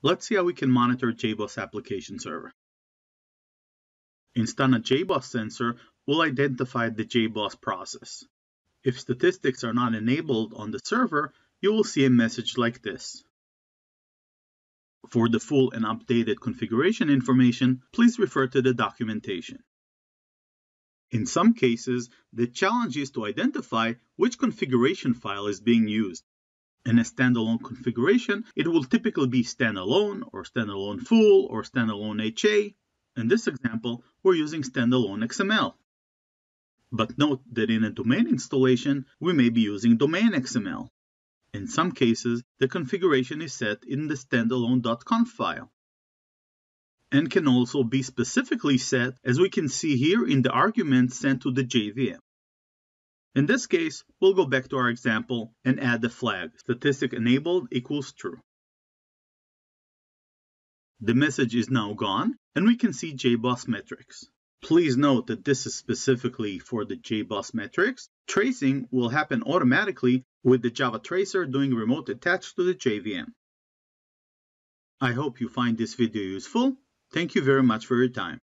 Let's see how we can monitor JBoss application server. Instana JBoss sensor will identify the JBoss process. If statistics are not enabled on the server, you will see a message like this. For the full and updated configuration information, please refer to the documentation. In some cases, the challenge is to identify which configuration file is being used. In a standalone configuration, it will typically be standalone or standalone full or standalone HA. In this example, we're using standalone XML. But note that in a domain installation, we may be using domain XML. In some cases, the configuration is set in the standalone.conf file and can also be specifically set as we can see here in the argument sent to the JVM. In this case, we'll go back to our example and add the flag statistic enabled equals true. The message is now gone and we can see JBoss metrics. Please note that this is specifically for the JBoss metrics. Tracing will happen automatically with the Java tracer doing remote attached to the JVM. I hope you find this video useful. Thank you very much for your time.